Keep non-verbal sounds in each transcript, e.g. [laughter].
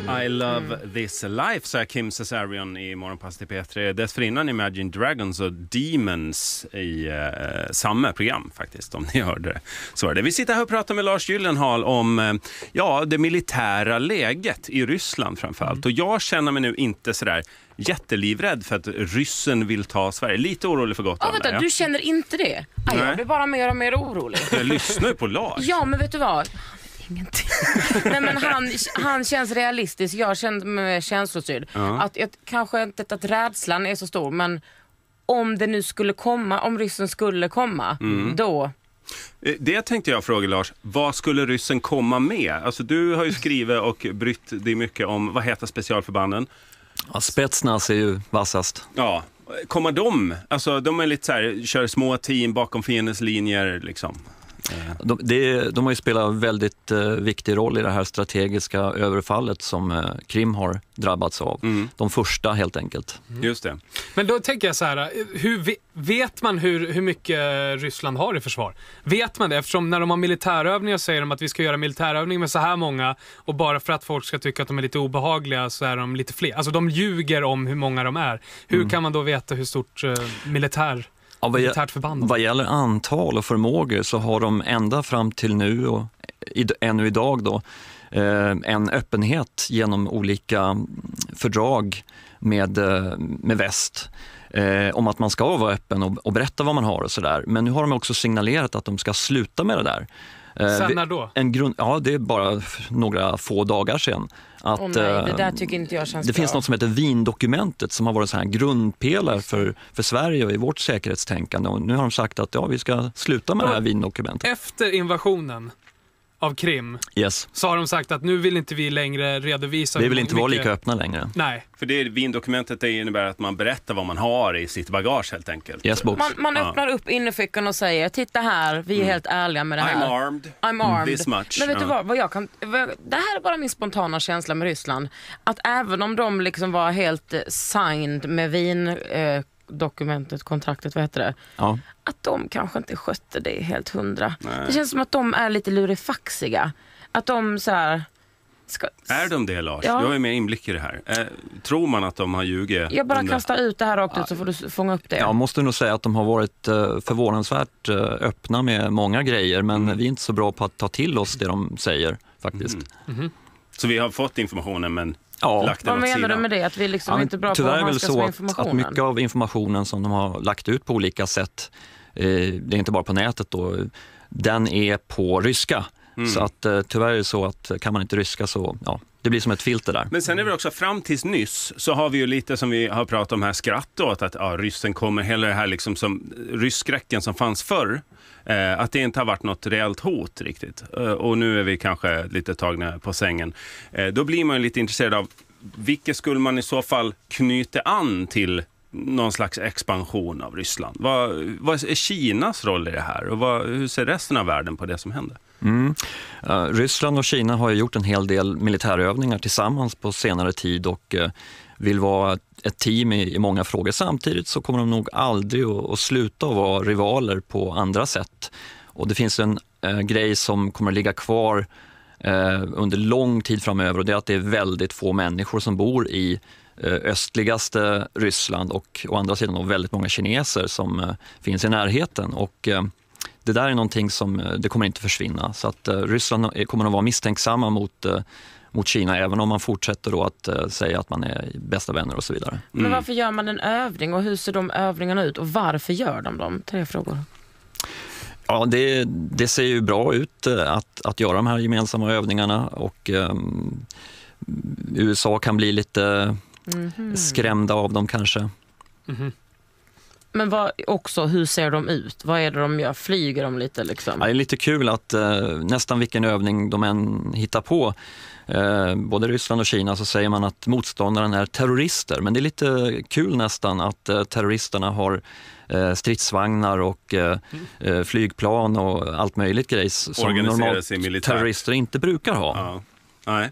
I love this life, sa Kim Cesarion i Morgonpass till P3. Dessförinnan Imagine Dragons och Demons i eh, samma program faktiskt, om ni hörde det. Så är det. Vi sitter här och pratar med Lars Gyllenhaal om eh, ja, det militära läget i Ryssland framförallt. Och jag känner mig nu inte sådär jättelivrädd för att ryssen vill ta Sverige. Lite orolig för Ja, Gotland. vänta, är jag. du känner inte det? Ja, Nej. jag blir bara mer och mer orolig. jag lyssnar ju på Lars. Ja, men vet du vad? Ingenting. [laughs] Nej, men han, han känns realistisk, jag känner mig känslostyrd. Att, jag, kanske inte att rädslan är så stor, men om det nu skulle komma, om ryssen skulle komma, Mm. då... Eh, Det tänkte jag fråga Lars, vad skulle ryssen komma med? Alltså du har ju skrivit och brytt dig mycket om, vad heter specialförbanden? Ja, Spetsnaz är ju vassast. Ja, kommer de, alltså de är lite så här, kör små team bakom fiendens linjer liksom. De, det, de har ju spelat väldigt eh, viktig roll i det här strategiska överfallet som eh, Krim har drabbats av. De första helt enkelt. Just det. Men då tänker jag så här, hur, ve- vet man hur, hur mycket Ryssland har i försvar? Vet man det? Eftersom när de har militärövningar säger de att vi ska göra militärövning med så här många och bara för att folk ska tycka att de är lite obehagliga så är de lite fler. Alltså de ljuger om hur många de är. Hur kan man då veta hur stort eh, militär, Ja, vad, militärt förband vad gäller antal och förmågor så har de ända fram till nu och i, ännu idag då, eh, en öppenhet genom olika fördrag med, eh, med väst eh, om att man ska vara öppen och, och berätta vad man har och sådär. Men nu har de också signalerat att de ska sluta med det där. Eh, Sen när då? En grund, ja, det är bara några få dagar sedan. Att, Åh nej, det eh, där tycker inte jag känns det bra. finns något som heter Wiendokumentet som har varit så här grundpelare för, för Sverige och i vårt säkerhetstänkande. Och nu har de sagt att ja, vi ska sluta med det här Wiendokumentet. Efter invasionen av Krim Yes. så har de sagt att nu vill inte vi längre redovisa Vi vill inte vara mycket- lika öppna längre. Nej. För det Wiendokumentet det innebär att man berättar vad man har i sitt bagage helt enkelt. Yes. Man, man Ja. öppnar upp innerfickan och säger, titta här, vi är helt ärliga med det här. I'm armed. I'm armed. This much. Men vet du Ja. vad, vad jag kan, vad, det här är bara min spontana känsla med Ryssland. Att även om de liksom var helt eh, signed med Wien eh, dokumentet, kontraktet, vad heter det? Ja. Att de kanske inte skötte det helt hundra. Nej. Det känns som att de är lite lurifaxiga. Att de så här, ska, Är de det Lars? Ja. Du har ju mer inblick i det här. Eh, tror man att de har ljugit? Jag bara under- kastar ut det här rakt ut så får du fånga upp det. Jag måste nog säga att de har varit eh, förvånansvärt eh, öppna med många grejer men Mm. vi är inte så bra på att ta till oss det de säger faktiskt. Så vi har fått informationen men Ja. lagt den Vad åt menar du med det? Att vi liksom Ja, men inte är bra på att handskas så med att, informationen? att mycket av informationen som de har lagt ut på olika sätt, eh, det är inte bara på nätet då, den är på ryska. Mm. Så att eh, tyvärr är det så att kan man inte ryska så, ja, det blir som ett filter där. Men sen är det också fram tills nyss så har vi ju lite som vi har pratat om här skratt åt att ja, ryssen kommer, hela det här liksom som rysskräcken som fanns förr. Eh, att det inte har varit något reellt hot riktigt. Eh, och nu är vi kanske lite tagna på sängen. Eh, då blir man ju lite intresserad av vilka skulle man i så fall knyta an till någon slags expansion av Ryssland? Vad, vad är Kinas roll i det här och vad, hur ser resten av världen på det som händer? Mm. Eh, Ryssland och Kina har ju gjort en hel del militärövningar tillsammans på senare tid och eh, vill vara ett team i, många frågor. Samtidigt så kommer de nog aldrig att, sluta att vara rivaler på andra sätt. Och det finns en eh, grej som kommer att ligga kvar under lång tid framöver och det är att det är väldigt få människor som bor i östligaste Ryssland och å andra sidan väldigt många kineser som finns i närheten. Och, eh, det där är någonting som eh, det kommer inte försvinna. Så att eh, Ryssland kommer att vara misstänksamma mot, eh, mot Kina även om man fortsätter då att eh, säga att man är bästa vänner och så vidare. Men varför gör man en övning och hur ser de övningarna ut och varför gör de dem? Tre frågor. Ja, det, det ser ju bra ut att, att göra de här gemensamma övningarna och ehm, USA kan bli lite Mhm. skrämda av dem kanske. Mhm. Men vad, också, hur ser de ut? Vad är det de gör? Flyger de lite liksom? Ja, det är lite kul att eh, nästan vilken övning de än hittar på, eh, både Ryssland och Kina, så säger man att motståndaren är terrorister. Men det är lite kul nästan att eh, terroristerna har eh, stridsvagnar och eh, eh, flygplan och allt möjligt grejs som Organiserar normalt terrorister inte brukar ha. Ja. Nej.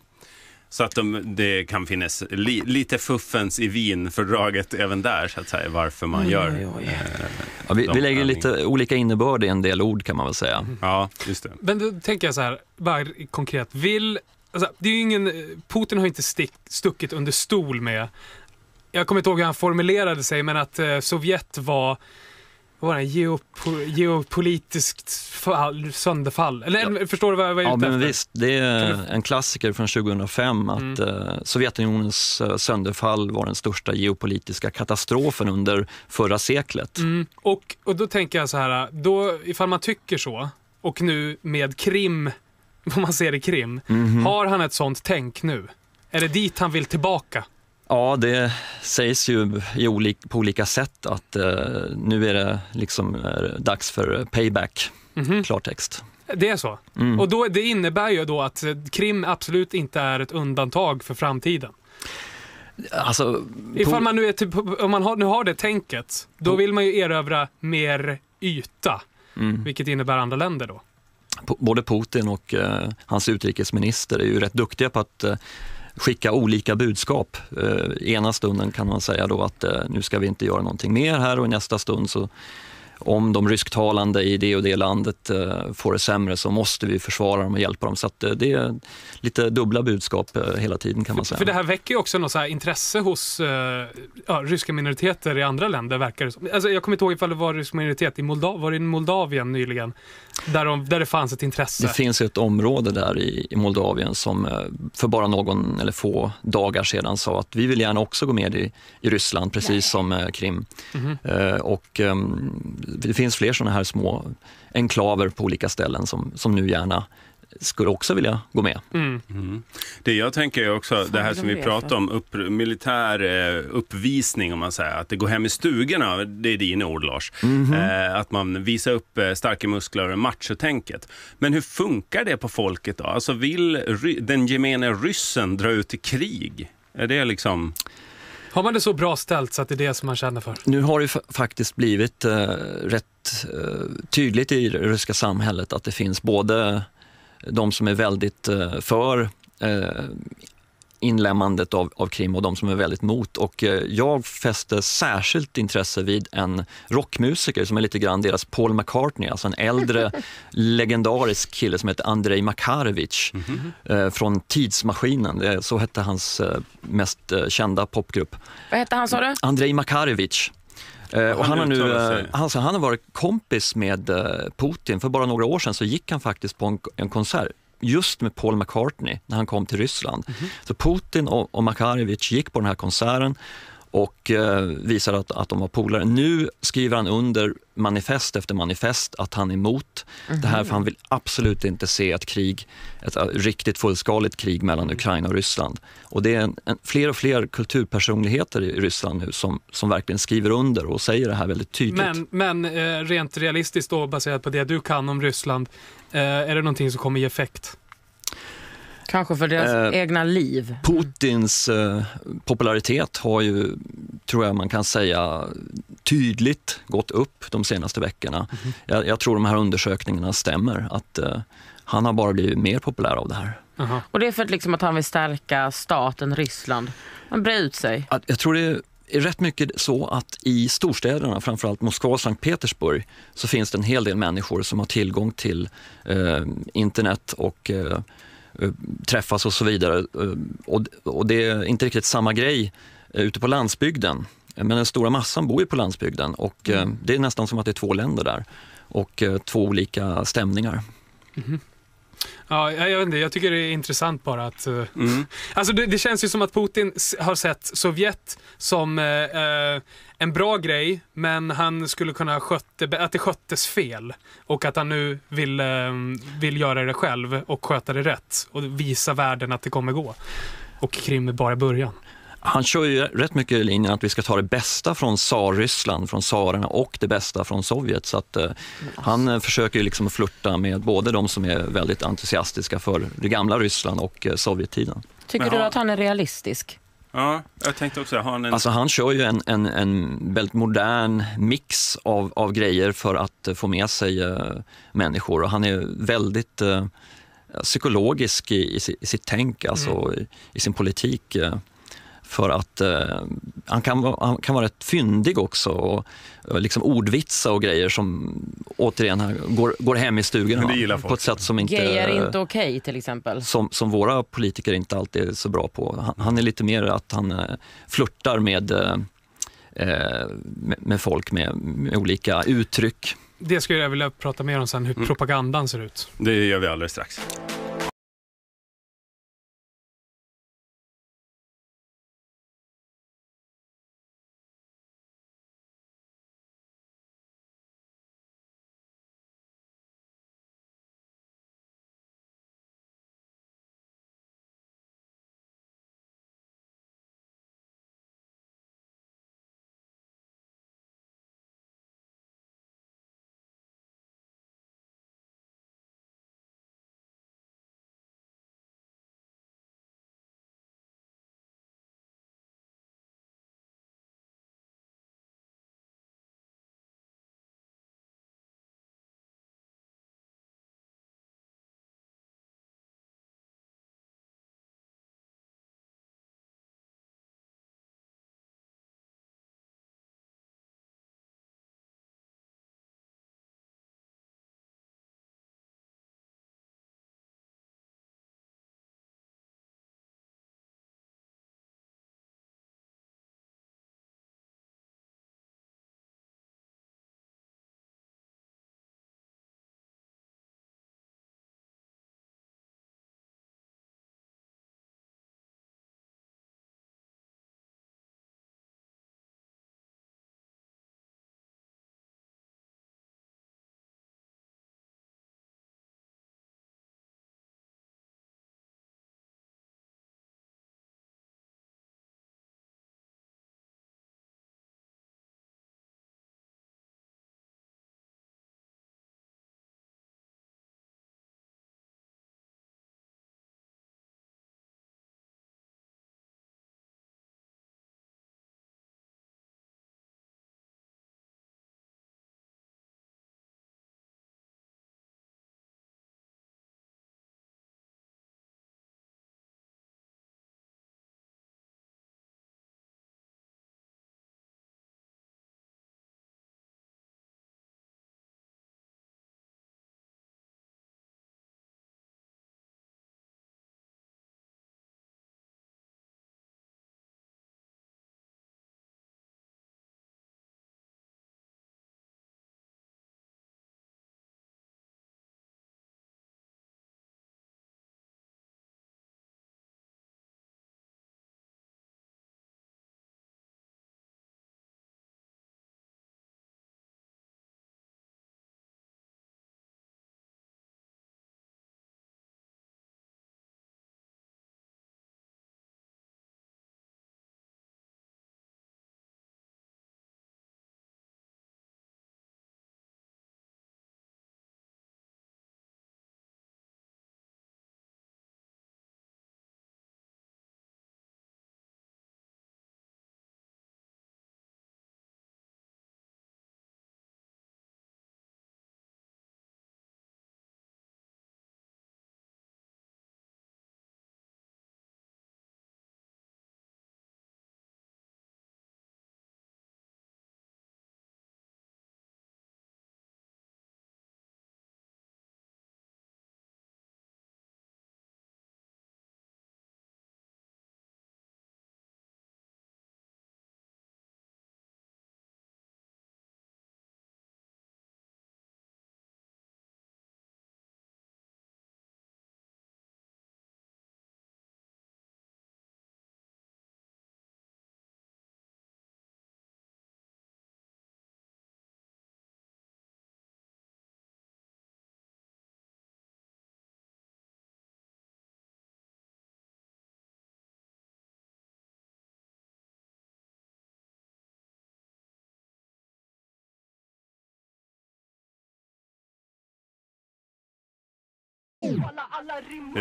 Så att de, det kan finnas li, lite fuffens i Wienfördraget även där, så att säga, varför man gör. oj, oj. eh, Ja, vi, vi lägger lite olika innebörd i en del ord kan man väl säga. Ja, just det. Men då tänker jag så här, bara konkret. Vill alltså, det är ju ingen, Putin har inte stick, stuckit under stol med, jag kommer inte ihåg hur han formulerade sig, men att eh, Sovjet var var det, geopo, geopolitiskt fall, sönderfall. Eller ja. förstår du vad jag var ute ja, efter? Men visst, det är en klassiker från 2005 att mm. uh, Sovjetunionens uh, sönderfall var den största geopolitiska katastrofen under förra seklet. Mm. Och, och då tänker jag så här, då, ifall man tycker så, och nu med Krim, [laughs] vad man ser i Krim, mm -hmm. har han ett sånt tänk nu? Är det dit han vill tillbaka? Ja, det sägs ju i olik, på olika sätt att uh, nu är det liksom uh, dags för payback, mm -hmm. klartext. Det är så? Mm. Och då, det innebär ju då att Krim absolut inte är ett undantag för framtiden? Alltså, Ifall man nu, är typ, om man har, nu har det tänket, då vill man ju erövra mer yta, mm. vilket innebär andra länder då. Både Putin och uh, hans utrikesminister är ju rätt duktiga på att uh, skicka olika budskap. Eh, ena stunden kan man säga då att eh, nu ska vi inte göra någonting mer här och i nästa stund så om de rysktalande i det och det landet eh, får det sämre så måste vi försvara dem och hjälpa dem. Så eh, det är lite dubbla budskap eh, hela tiden kan man säga. För det här väcker ju också något intresse hos ja, ryska minoriteter i andra länder verkar det som. Alltså, jag kommer inte ihåg ifall det var rysk minoritet i Moldav var det i Moldavien nyligen där, de, där det fanns ett intresse. Det finns ett område där i, i Moldavien som för bara någon eller få dagar sedan sa att vi vill gärna också gå med i, i Ryssland precis Nej. som Krim. Mm -hmm. och um, det finns fler sådana här små enklaver på olika ställen som, som nu gärna skulle också vilja gå med. Mm. Mm. Det jag tänker är också, det här som vi pratar om, upp, militär eh, uppvisning om man säger, att det går hem i stugorna, det är dina ord Lars. Mm. Eh, att man visar upp eh, starka muskler och machotänket. Men hur funkar det på folket då? Alltså vill den gemene ryssen dra ut i krig? Är det liksom... Har man det så bra ställt så att det är det som man känner för? Nu har det faktiskt blivit eh, rätt eh, tydligt i det ryska samhället att det finns både de som är väldigt eh, för eh, inlämmandet av, av Krim och de som är väldigt mot. Och eh, jag fäste särskilt intresse vid en rockmusiker som är lite grann deras Paul McCartney, alltså en äldre [laughs] legendarisk kille som heter Andrei Makarovich mm -hmm. från Tidsmaskinen. så hette hans mest kända popgrupp. Vad hette han sa du? Andrei Makarovich. Och han, har nu, alltså, han har varit kompis med Putin. För bara några år sedan så gick han faktiskt på en, en konsert just med Paul McCartney när han kom till Ryssland. Mm -hmm. Så Putin och, och Makarevich gick på den här konserten och eh, visade att, att de var polare. Nu skriver han under manifest efter manifest att han är emot mm -hmm. det här för han vill absolut inte se ett krig, ett eh, riktigt fullskaligt krig mellan Ukraina och Ryssland. Och det är en, en, fler och fler kulturpersonligheter i Ryssland nu som, som verkligen skriver under och säger det här väldigt tydligt. Men, men eh, rent realistiskt då baserat på det du kan om Ryssland, eh, är det någonting som kommer ge effekt? Kanske för deras eh, egna liv. Putins eh, popularitet har ju, tror jag man kan säga, tydligt gått upp de senaste veckorna. Mm. Jag, jag, tror de här undersökningarna stämmer, att eh, han har bara blivit mer populär av det här. Uh-huh. Och det är för att, liksom, att han vill stärka staten Ryssland? Han brer ut sig? Jag tror det är rätt mycket så att i storstäderna, framförallt Moskva och Sankt Petersburg, så finns det en hel del människor som har tillgång till eh, internet och Eh, träffas och så vidare. Eh, och, och det är inte riktigt samma grej eh, ute på landsbygden. Men den stora massan bor ju på landsbygden och mm. det är nästan som att det är två länder där och två olika stämningar. Mm. Ja, jag, vet inte, jag tycker det är intressant bara att... Mm. [laughs] Alltså det, det, känns ju som att Putin har sett Sovjet som eh, en bra grej, men han skulle kunna skötte, att det sköttes fel. Och att han nu vill, eh, vill göra det själv och sköta det rätt. Och visa världen att det kommer gå. Och Krim är bara början. Han kör ju rätt mycket i linjen att vi ska ta det bästa från tsar-Ryssland, från tsarerna och det bästa från Sovjet. Så att, eh, han eh, försöker liksom flirta med både de som är väldigt entusiastiska för det gamla Ryssland och eh, Sovjettiden. Tycker du att han är realistisk? Ja, jag tänkte också ha en... Alltså han kör ju en, en, en väldigt modern mix av, av grejer för att få med sig uh, människor och han är väldigt uh, psykologisk i, i, i, sitt tänk, alltså mm. i, i, sin politik. Uh, För att eh, han, kan, vara- han kan vara rätt fyndig också och, och liksom ordvitsa och grejer som återigen går, går hem i stugorna. Folk. På ett sätt som inte, Gay är inte okej till exempel. som, som våra politiker inte alltid är så bra på. Han, han är lite mer att han eh, flörtar med, eh, eh, med, med folk med, med olika uttryck. Det skulle jag vilja prata mer om sen, hur propagandan ser ut. Det gör vi alldeles strax.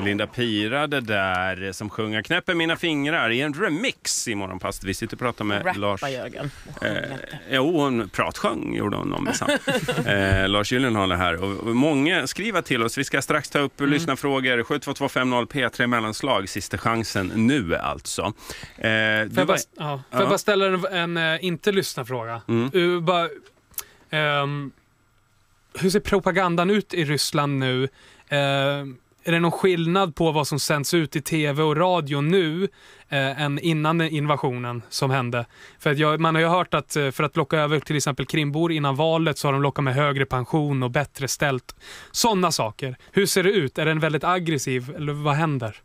Linda Pira det där eh, som sjunger Knäpper mina fingrar i en remix i Morgonpasset. Vi sitter och pratar med Rappa Lars... Jörgen. Eh, jo, hon pratsjöng gjorde hon om eh, Lars Gyllenhaal är här. Och många skriver till oss. Vi ska strax ta upp mm. lyssnarfrågor. 72250 P3 mellanslag. Sista chansen nu alltså. Eh, Får jag bara, ja, får jag bara ställa en, en eh, inte lyssna-fråga? Mm. Uh, bara, ehm, hur ser propagandan ut i Ryssland nu? Eh, är det någon skillnad på vad som sänds ut i tv och radio nu eh, än innan invasionen som hände? För att jag, man har ju hört att eh, för att locka över till exempel krimbor innan valet så har de lockat med högre pension och bättre ställt. Sådana saker. Hur ser det ut? Är den väldigt aggressiv eller vad händer?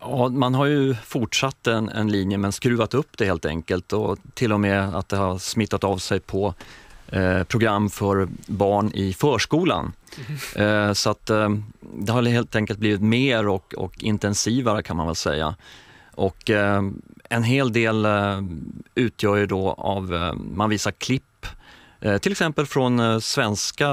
Ja, man har ju fortsatt en, en linje men skruvat upp det helt enkelt och till och med att det har smittat av sig på eh, program för barn i förskolan. Eh, så att eh, det har helt enkelt blivit mer och, och intensivare kan man väl säga. Och en hel del utgör ju då av, man visar klipp till exempel från svenska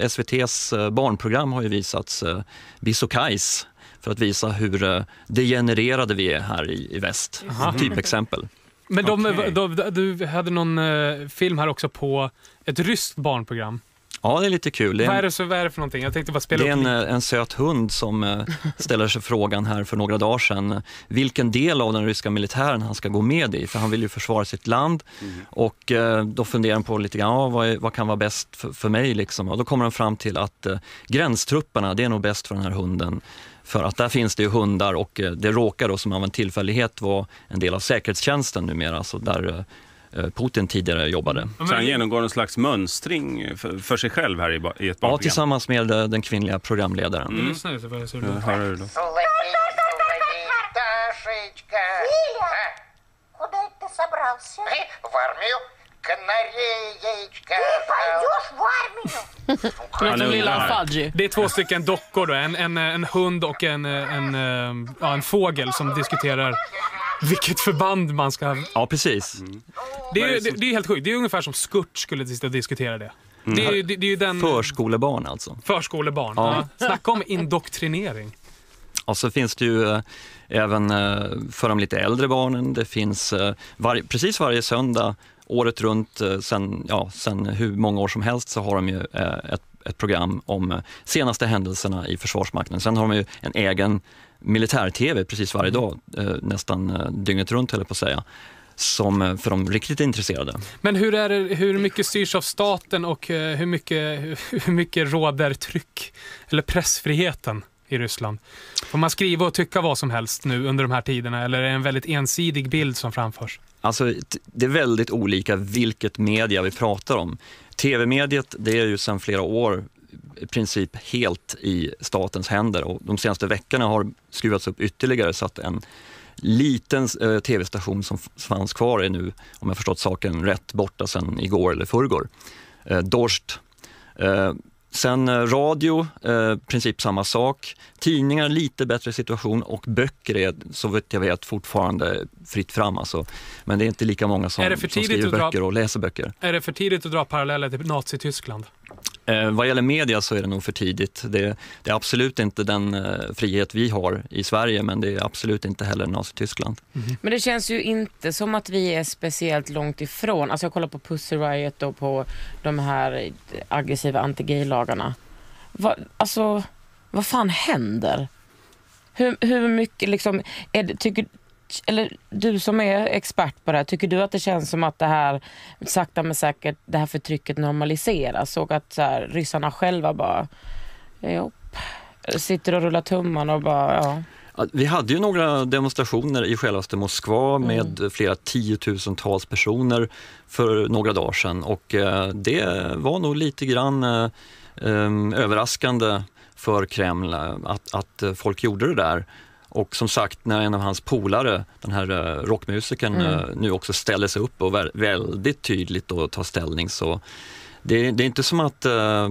SVTs barnprogram har ju visats eh, Biss och Kajs för att visa hur degenererade vi är här i, i väst. Aha. Typexempel. Men de, Okej. de, du hade någon eh, film här också på ett ryskt barnprogram. Ja, det är lite kul. Det är Vad, är en, det, så, vad är det för någonting? Jag tänkte bara spela det är en, eh, en söt hund som eh, ställer sig frågan här för några dagar sedan vilken del av den ryska militären han ska gå med i, för han vill ju försvara sitt land. Och eh, då funderar han på lite grann, ja, vad, är, vad kan vara bäst för, för mig? Liksom? Och då kommer han fram till att eh, gränstrupperna, det är nog bäst för den här hunden. För att där finns det ju hundar och eh, det råkar då som av en tillfällighet vara en del av säkerhetstjänsten numera, så där eh, Putin tidigare jobbade. Så han genomgår någon slags mönstring för, för sig själv här i, ba- i ett Ja, barnprogram. tillsammans med eh, den kvinnliga programledaren. Vi lyssnar lite på det, så det Ja, låter. hör du då? Соловей, соловей, Дашечка. Филя, А, куда это ты собрался? э, В армию. Канареечка. Ты пойдешь в армию? Det Han låter som lilla undrar. Fudgy. Det är två stycken dockor då. En, en, en hund och en, en, en, ja, en fågel som diskuterar vilket förband man ska... Ja, precis. Det Vad är är, det det, som- det är helt sjukt. Det är ungefär som Skurt skulle sitta och diskutera det. Mm. Det, är, ju- det, det är ju den... Förskolebarn alltså. Förskolebarn. Ja. Ja. Snacka om indoktrinering. Och så finns det ju eh, även eh, för de lite äldre barnen. Det finns eh, var, precis varje söndag året runt eh, sen, ja, sen hur många år som helst så har de ju eh, ett, ett program om eh, senaste händelserna i Försvarsmakten. Sen har de ju en egen militär-tv precis varje dag, eh, nästan dygnet runt höll jag på att säga, som för de riktigt intresserade. Men hur, är det, hur mycket styrs av staten och hur mycket, [laughs] hur mycket råder tryck eller pressfriheten i Ryssland? Får man skriva och tycka vad som helst nu under de här tiderna eller är det en väldigt ensidig bild som framförs? Alltså, det är väldigt olika vilket media vi pratar om. TV-mediet, det är ju sedan flera år i princip helt i statens händer och de senaste veckorna har skruvats upp ytterligare så att en liten eh, tv-station som fanns kvar är nu, om jag förstått saken rätt, borta sedan igår eller förrgår. Eh, Dorst. Eh, sen eh, radio, eh, princip samma sak. Tidningar, lite bättre situation och böcker är så vitt jag vet fortfarande fritt fram. Alltså. Men det är inte lika många som, som skriver dra- böcker och läser böcker. Är det för tidigt att dra paralleller till Nazityskland? Eh, vad gäller media så är det nog för tidigt. Det, det är absolut inte den eh, frihet vi har i Sverige men det är absolut inte heller Nazityskland. Men det känns ju inte som att vi är speciellt långt ifrån. Alltså jag kollar på Pussy Riot och på de här aggressiva anti-gay-lagarna. Va, alltså, vad fan händer? Hur, hur mycket liksom, är det, tycker, eller du som är expert på det här, tycker du att det känns som att det här sakta men säkert, det här förtrycket normaliseras och att så här, ryssarna själva bara, jo, sitter och rullar tummarna och bara, ja. Vi hade ju några demonstrationer i självaste Moskva med flera tiotusentals personer för några dagar sedan och eh, det var nog lite grann eh, eh, överraskande för Kreml att, att folk gjorde det där. Och som sagt, när en av hans polare, den här eh, rockmusikern, Mm. eh, nu också ställer sig upp och vä- väldigt tydligt och tar ställning så det, det är inte som att eh,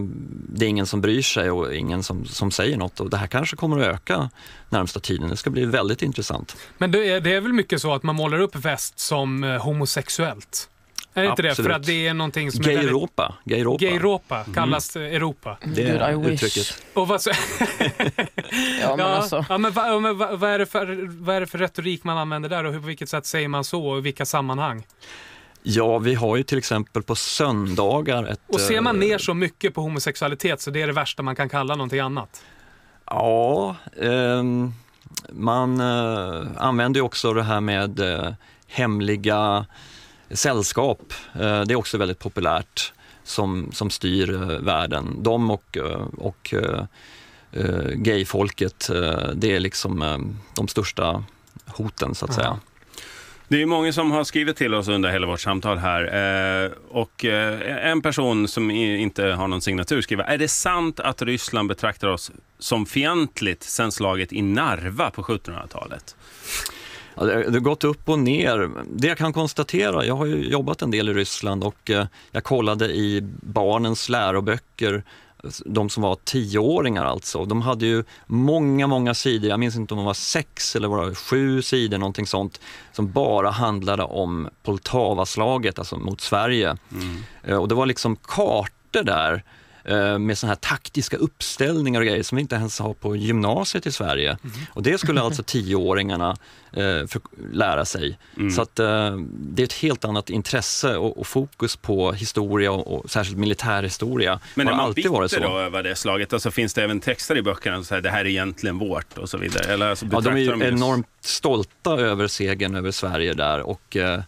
det är ingen som bryr sig och ingen som, som säger något och det här kanske kommer att öka närmsta tiden. Det ska bli väldigt intressant. Men det är, det är väl mycket så att man målar upp väst som homosexuellt? Är det inte det? För att det är någonting som är väldigt... Gay-Europa. Gay-Europa. Gay-Europa kallas eh, Europa. Det I är wish. uttrycket. Och vad, så, [laughs] Ja, men alltså. ja, men vad, men vad, vad, är det för, vad är det för retorik man använder där och hur, på vilket sätt säger man så och i vilka sammanhang? Ja, vi har ju till exempel på söndagar ett... Och ser man eh, ner så mycket på homosexualitet så det är det värsta man kan kalla någonting annat. Ja, ehm, man eh, använder ju också det här med eh, hemliga sällskap. Eh, det är också väldigt populärt som, som styr eh, världen. De och, eh, och gayfolket, det är liksom de största hoten så att säga. Det är många som har skrivit till oss under hela vårt samtal här. Eh, och eh, en person som inte har någon signatur skriver, är det sant att Ryssland betraktar oss som fientligt sen slaget i Narva på 1700-talet? Ja, det har gått upp och ner. Det jag kan konstatera, jag har ju jobbat en del i Ryssland och eh, jag kollade i barnens läroböcker, de som var tioåringar alltså. De hade ju många, många sidor, jag minns inte om det var sex eller var det sju sidor, någonting sånt, som bara handlade om Poltavaslaget, alltså mot Sverige. Eh, Och det var liksom kartor där med såna här taktiska uppställningar och grejer som vi inte ens har på gymnasiet i Sverige. Och det skulle [laughs] alltså tioåringarna eh, lära sig. Så att eh, det är ett helt annat intresse och, och fokus på historia och, och särskilt militärhistoria. Men är man alltid varit så. då över det slaget? Alltså finns det även texter i böckerna som säger det här är egentligen vårt och så vidare? Eller alltså, Ja, de är betraktar just- enormt stolta över segern över Sverige där och eh, eh,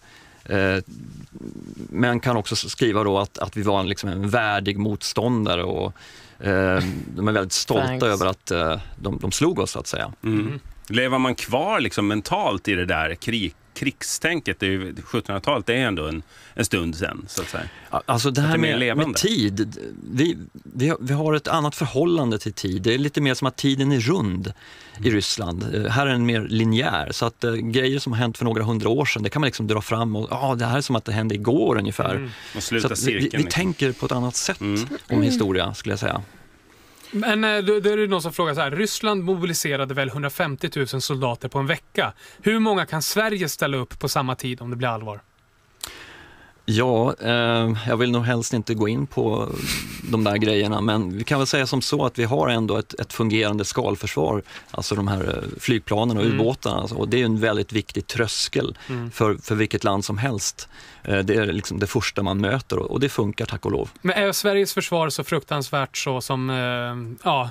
men kan också skriva då att, att vi var en, liksom en värdig motståndare och eh, de är väldigt stolta Thanks. över att eh, de, de slog oss så att säga. Mm. Lever man kvar liksom mentalt i det där krig, krigstänket? Det ju, 1700-talet det är ändå en, en stund sen, så att säga. Alltså det det här är mer med, med tid, vi, vi, har- vi har ett annat förhållande till tid. Det är lite mer som att tiden är rund i Ryssland. Eh, Här är den mer linjär, så att eh, grejer som har hänt för några hundra år sedan, det kan man liksom dra fram och ja, det här är som att det hände igår ungefär. Och Så vi, vi, vi liksom. tänker på ett annat sätt Mm. om historia, skulle jag säga. Men eh, då, då är det någon som frågar så här. Ryssland mobiliserade väl 150 000 soldater på en vecka. Hur många kan Sverige ställa upp på samma tid om det blir allvar? Ja, eh, jag vill nog helst inte gå in på de där grejerna, men vi kan väl säga som så att vi har ändå ett, ett fungerande skalförsvar, alltså de här eh, flygplanen och Mm. ubåtarna. Alltså, och det är en väldigt viktig tröskel Mm. för, för vilket land som helst. Eh, det är liksom det första man möter och, och det funkar tack och lov. Men är Sveriges försvar så fruktansvärt så som eh, ja,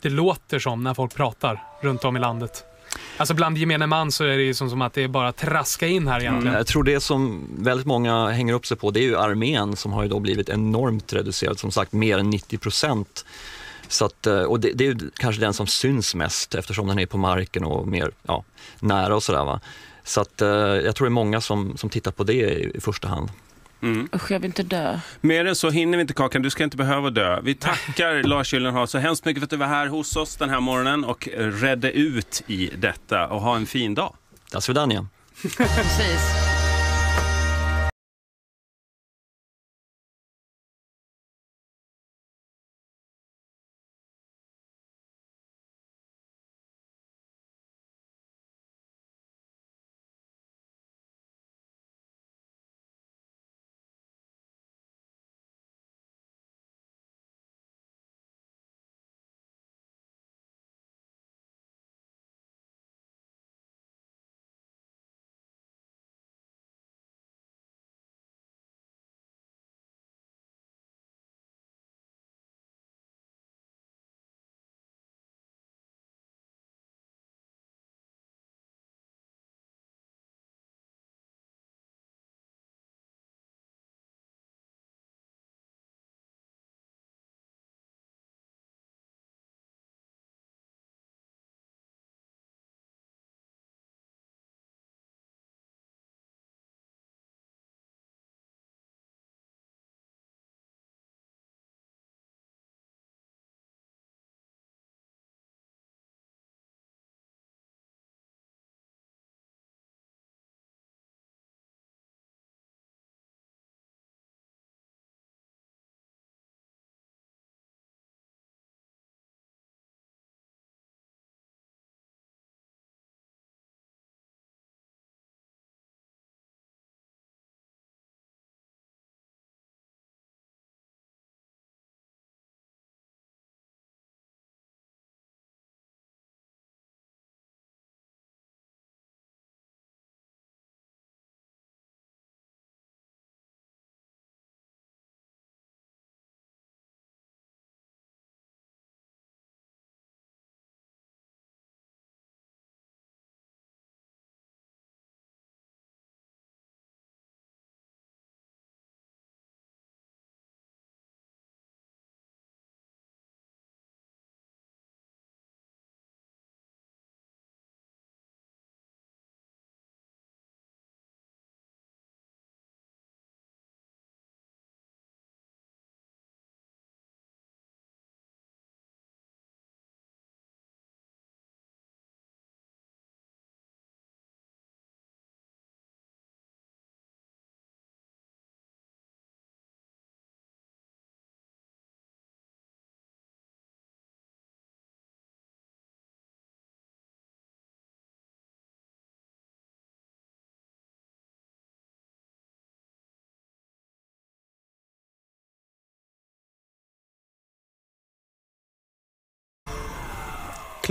det låter som när folk pratar runt om i landet? Alltså bland gemene man så är det ju som, som att det är bara att traska in här egentligen. Mm. Jag tror det som väldigt många hänger upp sig på, det är ju armén som har ju då blivit enormt reducerad, som sagt mer än 90 procent. Så att, eh, och det, det är ju kanske den som syns mest eftersom den är på marken och mer ja, nära och sådär. Va? Så att, eh, jag tror det är många som, som tittar på det i, i första hand. Mm. Usch, jag vill inte dö. Mer än så hinner vi inte Kakan, du ska inte behöva dö. Vi tackar Lars Gyllenhaal så hemskt mycket för att du var här hos oss den här morgonen och redde ut i detta och ha en fin dag. Das så mycket. Precis.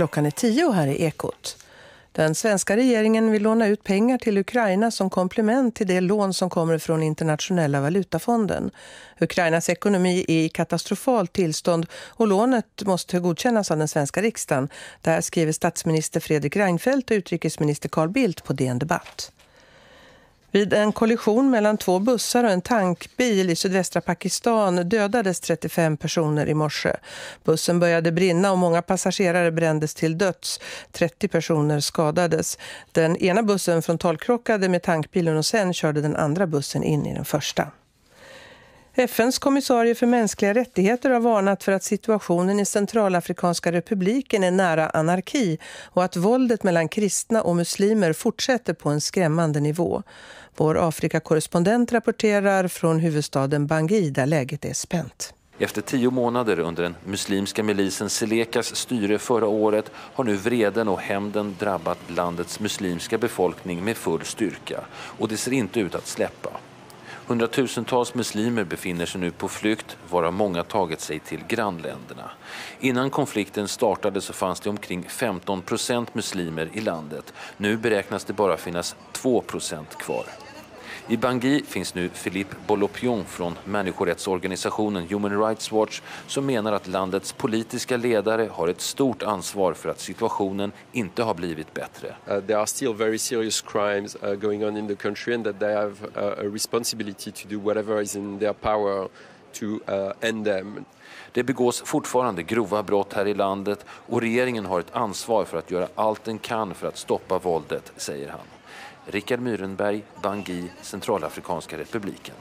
Klockan är tio här i Ekot. Den svenska regeringen vill låna ut pengar till Ukraina som komplement till det lån som kommer från Internationella valutafonden. Ukrainas ekonomi är i katastrofalt tillstånd och lånet måste godkännas av den svenska riksdagen. Där skriver statsminister Fredrik Reinfeldt och utrikesminister Carl Bildt på DN Debatt. Vid en kollision mellan två bussar och en tankbil i sydvästra Pakistan dödades 35 personer i morse. Bussen började brinna och många passagerare brändes till döds. 30 personer skadades. Den ena bussen frontalkrockade med tankbilen och sen körde den andra bussen in i den första. FNs kommissarie för mänskliga rättigheter har varnat för att situationen i Centralafrikanska republiken är nära anarki och att våldet mellan kristna och muslimer fortsätter på en skrämmande nivå. Vår Afrikakorrespondent rapporterar från huvudstaden Bangui där läget är spänt. Efter tio månader under den muslimska milisen Selekas styre förra året har nu vreden och hämnden drabbat landets muslimska befolkning med full styrka och det ser inte ut att släppa. Hundratusentals muslimer befinner sig nu på flykt, varav många tagit sig till grannländerna. Innan konflikten startade så fanns det omkring 15 procent muslimer i landet. Nu beräknas det bara finnas 2 procent kvar. I Bangui finns nu Philippe Bolopion från människorättsorganisationen Human Rights Watch som menar att landets politiska ledare har ett stort ansvar för att situationen inte har blivit bättre. Uh, there are still very serious crimes uh, going on in the country and that they have uh, a responsibility to do whatever is in their power to uh, end them. Det begås fortfarande grova brott här i landet och regeringen har ett ansvar för att göra allt den kan för att stoppa våldet, säger han. Rickard Myrenberg, Bangui, Centralafrikanska republiken.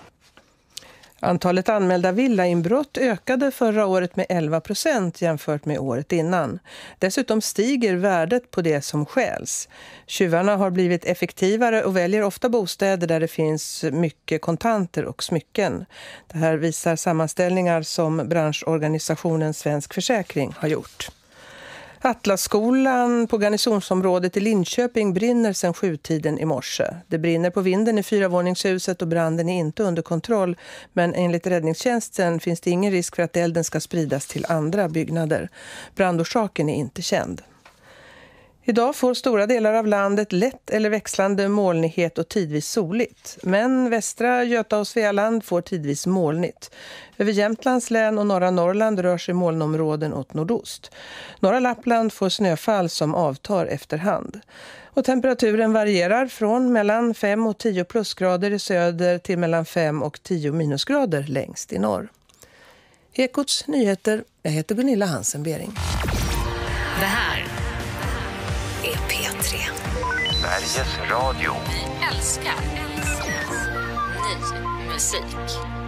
Antalet anmälda villainbrott ökade förra året med 11 procent jämfört med året innan. Dessutom stiger värdet på det som stjäls. Tjuvarna har blivit effektivare och väljer ofta bostäder där det finns mycket kontanter och smycken. Det här visar sammanställningar som branschorganisationen Svensk Försäkring har gjort. Atlasskolan på garnisonsområdet i Linköping brinner sedan sjutiden i morse. Det brinner på vinden i fyravåningshuset och branden är inte under kontroll. Men enligt räddningstjänsten finns det ingen risk för att elden ska spridas till andra byggnader. Brandorsaken är inte känd. Idag får stora delar av landet lätt eller växlande molnighet och tidvis soligt. Men västra Göta och Svealand får tidvis molnigt. Över Jämtlands län och norra Norrland rör sig molnområden åt nordost. Norra Lappland får snöfall som avtar efterhand. Och temperaturen varierar från mellan 5 och 10 plusgrader i söder till mellan 5 och 10 minusgrader längst i norr. Ekots nyheter. Jag heter Gunilla Hansen-Bering. Det här P3. Sveriges Radio. Vi älskar, älskar ny musik.